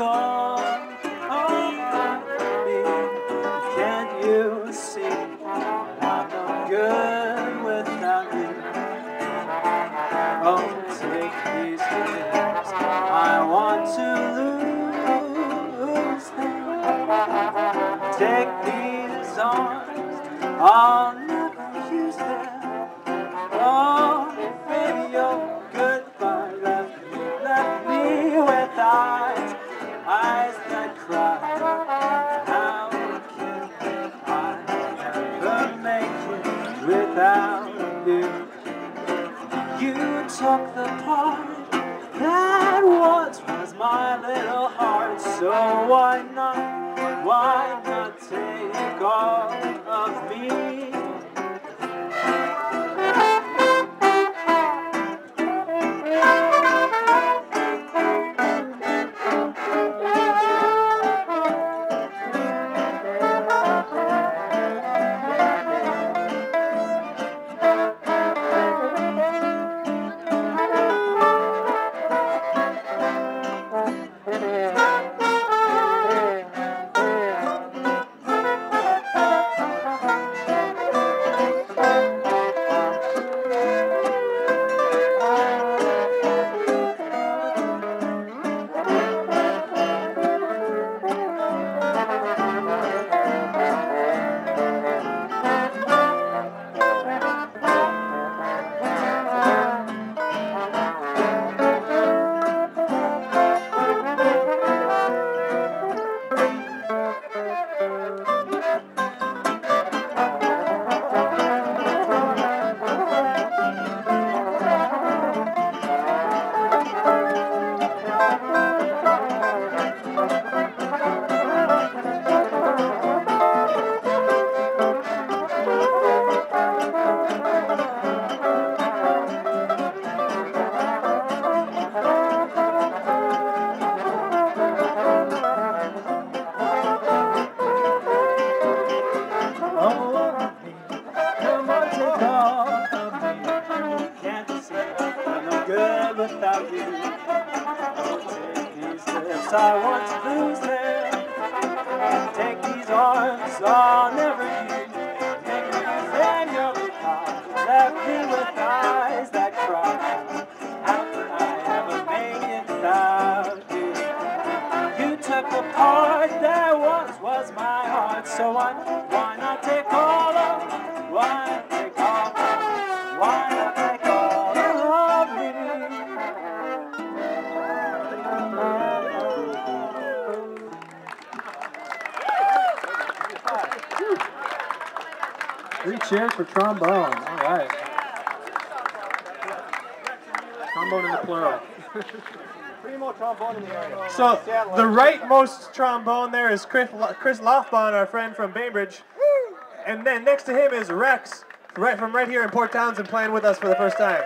All took the part that once was my little heart, so why not, why not take all I want to lose them. Take these arms, I'll never use. Make me fan your heart, left me with eyes that cry. Could I ever make it without you? You took the part that once was my heart, so why, Three cheers for trombone. All right. Trombone in the plural. Primo trombone in the area. So the rightmost trombone there is Chris, Chris Laughbon, our friend from Bainbridge, and then next to him is Rex, right from right here in Port Townsend, playing with us for the first time.